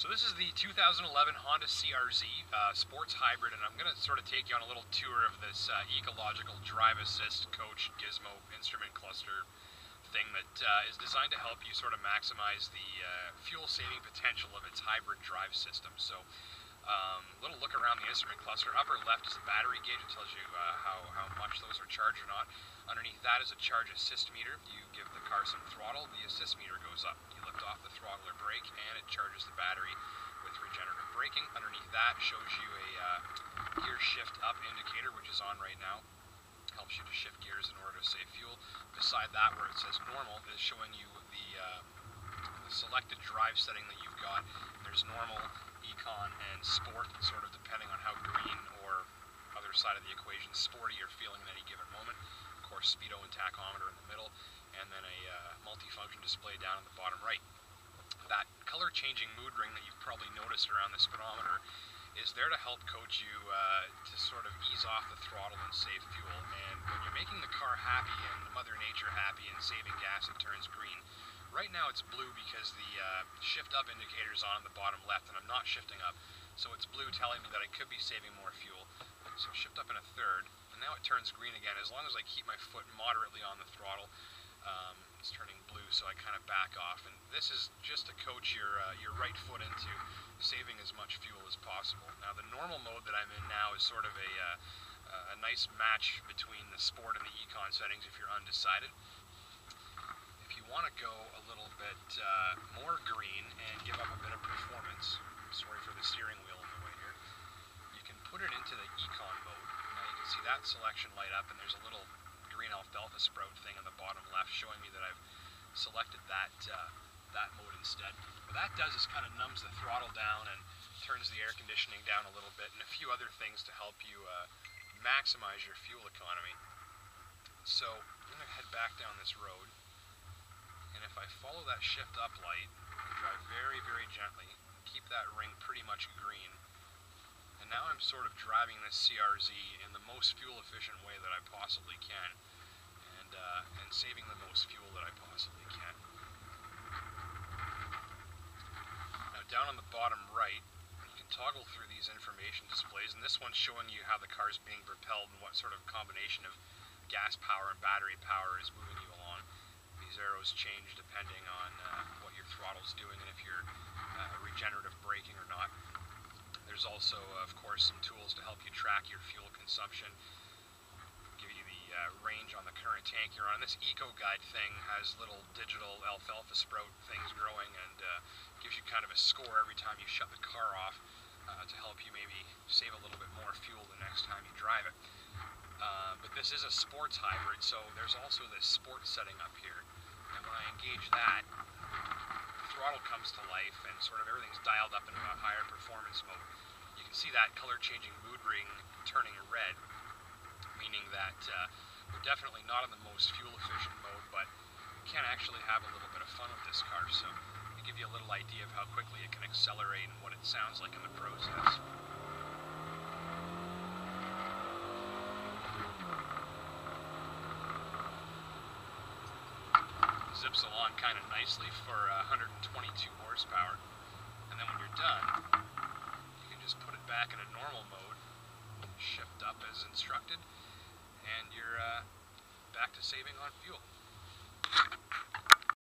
So this is the 2011 Honda CRZ uh, Sports Hybrid, and I'm going to sort of take you on a little tour of this uh, ecological drive assist coach gizmo instrument cluster thing that uh, is designed to help you sort of maximize the uh, fuel saving potential of its hybrid drive system. So um, little look around the instrument cluster. Upper left is the battery gauge. It tells you uh, how, how much those are charged or not. Underneath that is a charge assist meter. You give the car some throttle, the assist meter goes up. You lift off the throttle or brake, and it charges the battery with regenerative braking. Underneath that shows you a uh, gear shift up indicator, which is on right now. Helps you to shift gears in order to save fuel. Beside that, where it says normal, is showing you the, uh, the selected drive setting that you've got. There's normal, econ, and sport, sort of depending on how green or other side of the equation sporty you're feeling at any given moment. Of course, speedo and tachometer in the middle, and then a uh, multifunction display down in the bottom right. That color changing mood ring that you've probably noticed around the speedometer is there to help coach you uh, to sort of ease off the throttle and save fuel. And when you're making the car happy and Mother Nature happy and saving gas, it turns green. Right now it's blue because the uh, shift up indicator is on the bottom left and I'm not shifting up. So it's blue telling me that I could be saving more fuel. So shift up in a third and now it turns green again. As long as I keep my foot moderately on the throttle, um, it's turning blue so I kind of back off. And this is just to coach your, uh, your right foot into saving as much fuel as possible. Now the normal mode that I'm in now is sort of a, uh, a nice match between the sport and the econ settings if you're undecided want to go a little bit uh, more green and give up a bit of performance, sorry for the steering wheel in the way here, you can put it into the econ mode. Now you can see that selection light up and there's a little green alfalfa sprout thing in the bottom left showing me that I've selected that, uh, that mode instead. What that does is kind of numbs the throttle down and turns the air conditioning down a little bit and a few other things to help you uh, maximize your fuel economy. So I'm going to head back down this road. And if I follow that shift up light and drive very, very gently, keep that ring pretty much green, and now I'm sort of driving this CRZ in the most fuel efficient way that I possibly can, and, uh, and saving the most fuel that I possibly can. Now down on the bottom right, you can toggle through these information displays, and this one's showing you how the car is being propelled and what sort of combination of gas power and battery power is moving you along these arrows change depending on uh, what your throttle's doing and if you're uh, regenerative braking or not. There's also, uh, of course, some tools to help you track your fuel consumption, give you the uh, range on the current tank you're on. This Eco Guide thing has little digital alfalfa sprout things growing and uh, gives you kind of a score every time you shut the car off uh, to help you maybe save a little bit more fuel the next time you drive it. Uh, but this is a sports hybrid, so there's also this sports setting up here. I engage that, the throttle comes to life and sort of everything's dialed up into a higher performance mode. You can see that color changing mood ring turning red, meaning that uh, we're definitely not in the most fuel efficient mode, but can actually have a little bit of fun with this car. So to give you a little idea of how quickly it can accelerate and what it sounds like in the process. Zips along kind of nicely for uh, 122 horsepower. And then when you're done, you can just put it back in a normal mode, shift up as instructed, and you're uh, back to saving on fuel.